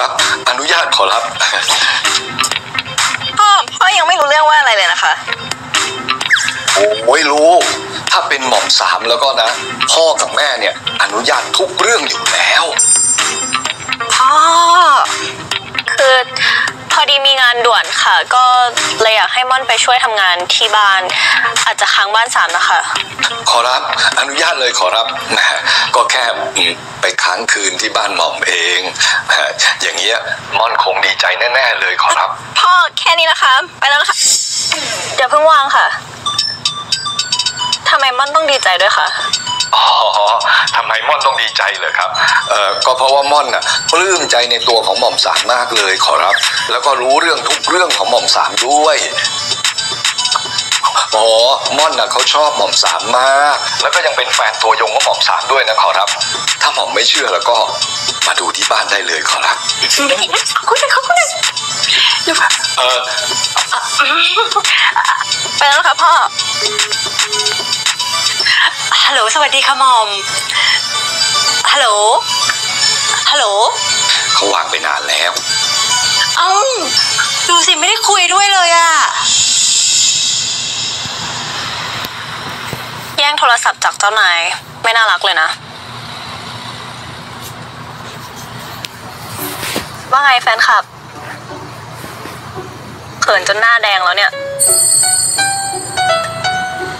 รับ อนุญาตขอรับ พ่อ พ่อยังไม่รู้เรื่องว่าอะไรเลยนะคะ โอ้ยรู้ ถ้าเป็นหม่อมสามแล้วก็นะ พ่อกับแม่เนี่ย อนุญาตทุกเรื่องอยู่แล้ว พ่อ คือพอดีมีงานด่วนค่ะ ก็เลยอยากให้ม่อนไปช่วยทำงานที่บ้าน อาจจะค้างบ้านสามนะคะ ขอรับ อนุญาตเลยขอรับแหมก็แค่อืม ไปค้างคืนที่บ้านหม่อมเองแหมอย่างเงี้ยม่อนคงดีใจแน่ๆเลยขอรับ พ่อแค่นี้นะคะ ไปแล้วนะคะเดี๋ยวเพิ่งวางค่ะทำไมม่อนต้องดีใจด้วยคะอ๋อทำไมม่อนต้องดีใจเลยครับ เอ่อ ก็เพราะว่าม่อนน่ะปลื้มใจในตัวของหม่อมสามมากเลยขอรับ แล้วก็รู้เรื่องทุกเรื่องของหม่อมสามด้วย อ๋อม่อนน่ะเขาชอบหม่อมสามมาก แล้วก็ยังเป็นแฟนตัวยงของหม่อมสามด้วยนะขอรับ ถ้าหม่อมไม่เชื่อแล้วก็มาดูที่บ้านได้เลยขอรับคุยกันเขาคุยกันเดี๋ยวเออไปแล้วนะคะพ่อฮัลโหลสวัสดีค่ะหมอมฮัลโหลฮัลโหลเขาวางไปนานแล้ว เอ้าดูสิไม่ได้คุยด้วยเลยอะแย่ งโทรศัพท์จากเจ้านายไม่น่ารักเลยนะ ว่าไงแฟนคลับ เขินจนหน้าแดงแล้วเนี่ย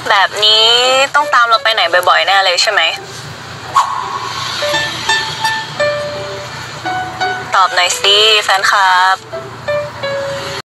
แบบนี้ต้องตามเราไปไหนบ่อยๆ แน่เลยใช่ไหม ตอบหน่อยสิแฟนคลับ